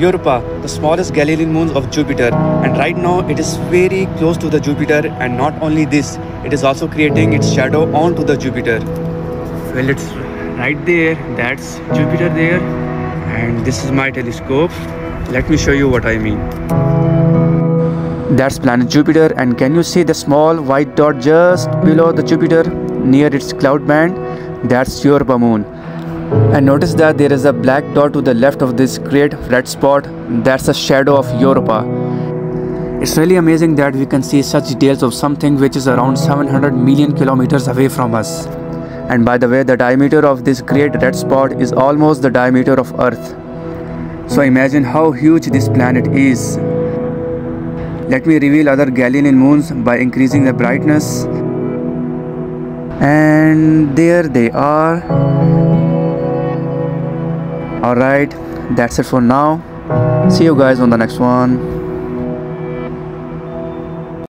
Europa, the smallest Galilean moon of Jupiter, and right now it is very close to the Jupiter. And not only this, it is also creating its shadow onto the Jupiter. Well, it's right there. That's Jupiter there, and this is my telescope. Let me show you what I mean. That's planet Jupiter, and can you see the small white dot just below the Jupiter near its cloud band? That's Europa moon and notice that there is a black dot to the left of this great red spot. That's a shadow of Europa. It's really amazing that we can see such details of something which is around 700 million kilometers away from us. And by the way the diameter of this great red spot is almost the diameter of earth. So imagine how huge this planet is. Let me reveal other Galilean moons by increasing the brightness. And there they are alright that's it for now. See you guys on the next one